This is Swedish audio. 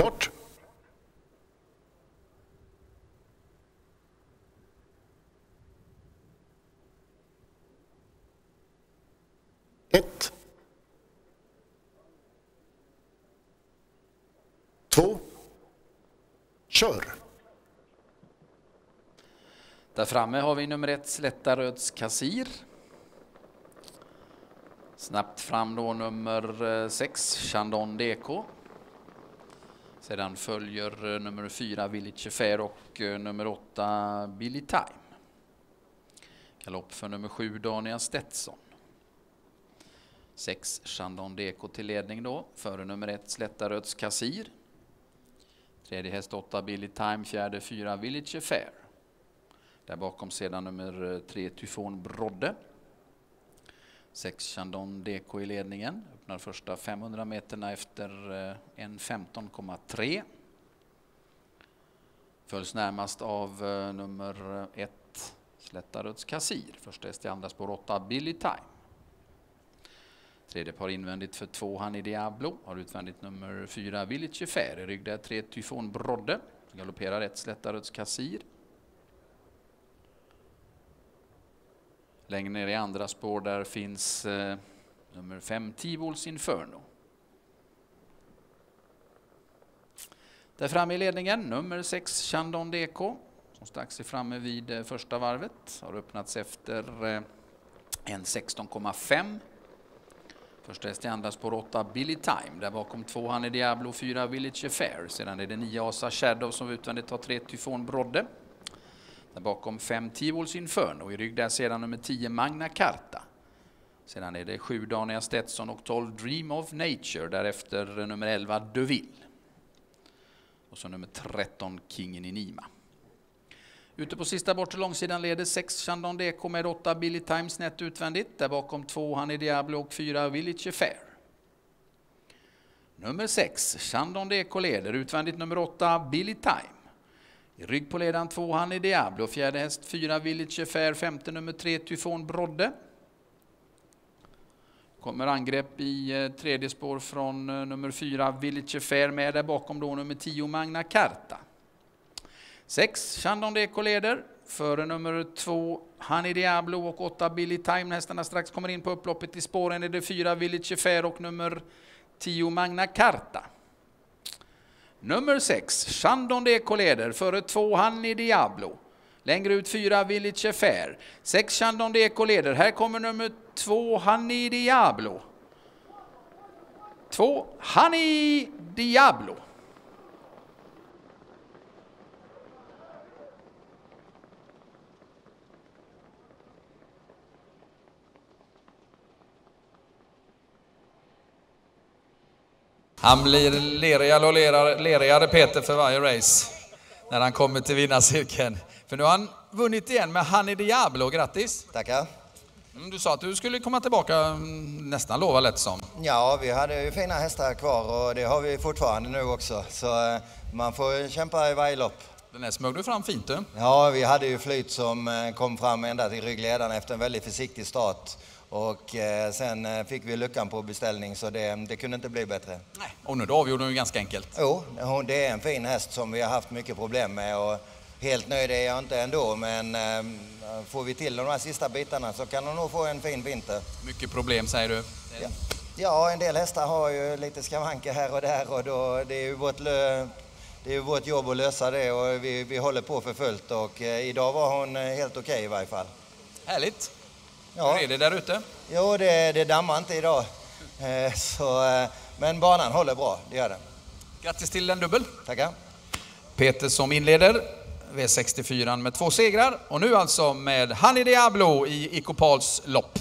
Start! Ett. Två. Kör! Där framme har vi nummer ett Slätta Röds Kassir. Snabbt fram då nummer eh, sex Chandon DK. Sedan följer eh, nummer fyra Village Fair och eh, nummer åtta Billy Time. Galopp för nummer sju Daniel Stetson. Sex Chandon Deco till ledning då, före nummer ett Slättaröds Kassir. Tredje häst åtta Billy Time, fjärde fyra Village Fair. Där bakom sedan nummer eh, tre Tyfon Brodde. Sex Chandon DK i ledningen. Öppnar första 500 meterna efter eh, en 15,3. Följs närmast av eh, nummer 1, Slättaröds Kassir. Första häst i andra spår 8 Billy Time. Tredje par invändigt för två i Diablo. Har utvändigt nummer 4, Village Fair. I rygg där tre Tyfon Brodde. Galopperar ett Slättaröds Kassir. Längre ner i andra spår där finns eh, nummer 5 Tivols Inferno. Där framme i ledningen nummer 6 Chandon DK som strax är framme vid eh, första varvet. Har öppnats efter eh, en 16,5. Första häst i andra spår 8 Billy Time. Där bakom två han är Diablo 4 Village Affair. Sedan är det 9 Asa Shadow som utvändigt har 3 Tyfon Brodde. Där bakom 5 Tivols Inferno. I rygg där sedan nummer 10 Magna Carta. Sedan är det 7 Dania Stetson och 12 Dream of Nature. Därefter nummer 11 Deville. Och så nummer 13 Kingen i Nima. Ute på sista bortre långsidan leder 6 Chandon Deco med 8 Billy Times nätt utvändigt. Där bakom 2 Honey Diablo och 4 Village Affair. Nummer 6 Chandon Deco leder utvändigt nummer 8 Billy Time. I rygg på ledaren 2 Hanni Diablo, fjärde häst 4 Village Fair, femte nummer 3 Tyfon Brodde. Kommer angrepp i eh, tredje spår från eh, nummer 4 Village Fair med där bakom då nummer 10 Magna Carta. 6 Chandon Deco leder före nummer 2 Hanni Diablo och 8 Billy Time. Hästarna strax kommer in på upploppet i spåren är det 4 Village Fair och nummer 10 Magna Carta. Nummer 6, Chandon DK leder före 2 Hanni Diablo. Längre ut 4 Village Fair. 6 Chandon DK leder. Här kommer nummer 2 Hanni Diablo. 2 Hanni Diablo. Han blir lerigare och lerigare Peter för varje race när han kommer till vinnarcirkeln. För nu har han vunnit igen med Honey Diablo. Grattis! Tackar! Mm, du sa att du skulle komma tillbaka mm, nästan lova lätt som. Ja, vi hade ju fina hästar kvar och det har vi fortfarande nu också. Så eh, man får kämpa i varje lopp. Den här smög du fram fint du. Ja, vi hade ju flyt som eh, kom fram ända till ryggledaren efter en väldigt försiktig start. Och eh, sen fick vi luckan på beställning så det, det kunde inte bli bättre. Nej. Och nu då avgjorde hon ju ganska enkelt. Jo, det är en fin häst som vi har haft mycket problem med och helt nöjd är jag inte ändå men eh, får vi till de här sista bitarna så kan hon nog få en fin vinter. Mycket problem säger du? Ja. ja, en del hästar har ju lite skavanker här och där och då, det är ju vårt det är vårt jobb att lösa det och vi, vi håller på för fullt och eh, idag var hon helt okej okay i varje fall. Härligt! Ja. Hur är det där ute? Jo, det, det dammar inte idag. Eh, så, eh, men banan håller bra, det gör den. Grattis till en dubbel. Tackar. Peter som inleder V64 med två segrar och nu alltså med Honey Diablo i Icopals lopp.